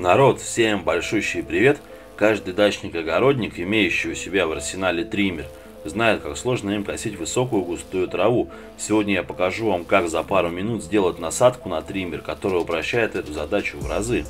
Народ, всем большущий привет! Каждый дачник-огородник, имеющий у себя в арсенале триммер, знает, как сложно им косить высокую густую траву. Сегодня я покажу вам, как за пару минут сделать насадку на триммер, которая упрощает эту задачу в разы.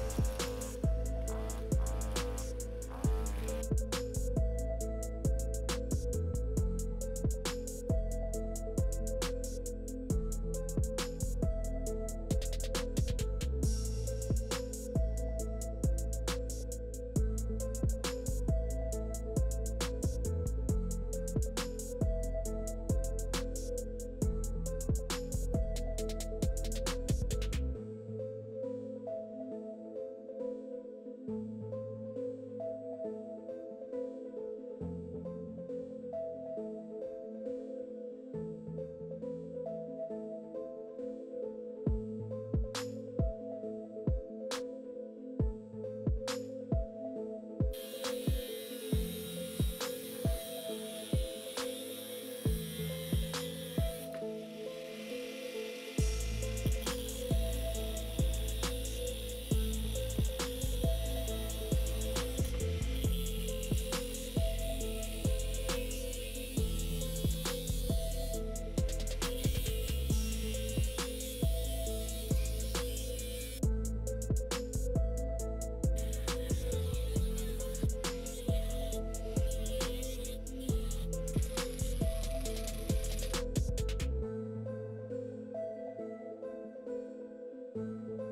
thank you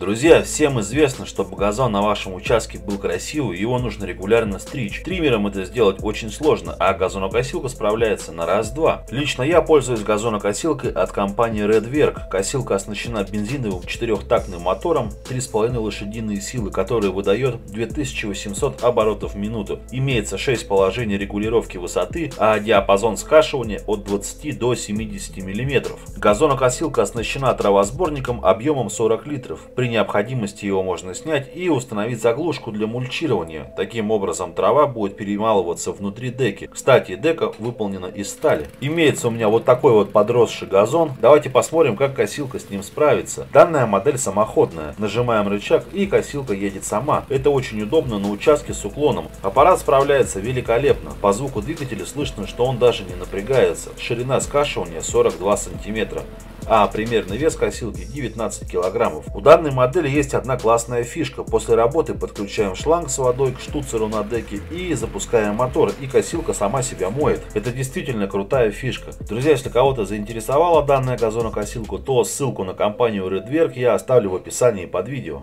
Друзья, всем известно, чтобы газон на вашем участке был красивый, его нужно регулярно стричь. Триммером это сделать очень сложно, а газонокосилка справляется на раз-два. Лично я пользуюсь газонокосилкой от компании Redwerk. Косилка оснащена бензиновым четырехтактным мотором 3,5 лошадиные силы, который выдает 2800 оборотов в минуту. Имеется 6 положений регулировки высоты, а диапазон скашивания от 20 до 70 мм. Газонокосилка оснащена травосборником объемом 40 литров. При необходимости его можно снять и установить заглушку для мульчирования. Таким образом трава будет перемалываться внутри деки. Кстати, дека выполнена из стали. Имеется у меня вот такой вот подросший газон. Давайте посмотрим, как косилка с ним справится. Данная модель самоходная. Нажимаем рычаг и косилка едет сама. Это очень удобно на участке с уклоном. Аппарат справляется великолепно. По звуку двигателя слышно, что он даже не напрягается. Ширина скашивания 42 сантиметра а примерный вес косилки 19 килограммов. У данной модели есть одна классная фишка. После работы подключаем шланг с водой к штуцеру на деке и запускаем мотор, и косилка сама себя моет. Это действительно крутая фишка. Друзья, если кого-то заинтересовала данная газонокосилка, то ссылку на компанию Redwerk я оставлю в описании под видео.